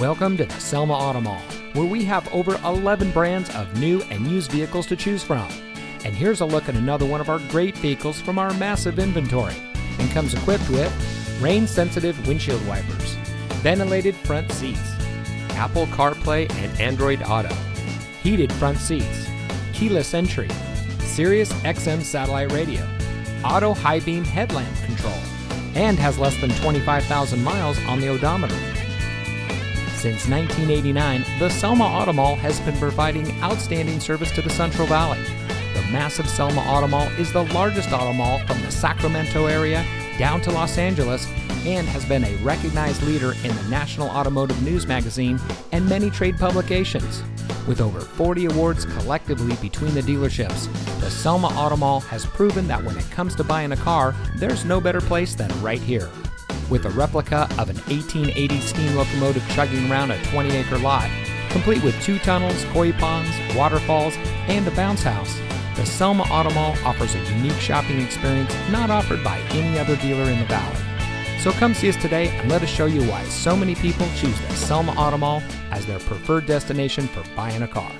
Welcome to the Selma Auto Mall, where we have over 11 brands of new and used vehicles to choose from. And here's a look at another one of our great vehicles from our massive inventory and comes equipped with rain sensitive windshield wipers, ventilated front seats, Apple CarPlay and Android Auto, heated front seats, keyless entry, Sirius XM satellite radio, auto high beam headlamp control, and has less than 25,000 miles on the odometer. Since 1989, the Selma Auto Mall has been providing outstanding service to the Central Valley. The massive Selma Auto Mall is the largest auto mall from the Sacramento area down to Los Angeles and has been a recognized leader in the National Automotive News magazine and many trade publications. With over 40 awards collectively between the dealerships, the Selma Auto Mall has proven that when it comes to buying a car, there's no better place than right here. With a replica of an 1880 steam locomotive chugging around a 20 acre lot, complete with two tunnels, koi ponds, waterfalls, and a bounce house, the Selma Auto Mall offers a unique shopping experience not offered by any other dealer in the valley. So come see us today and let us show you why so many people choose the Selma Auto Mall as their preferred destination for buying a car.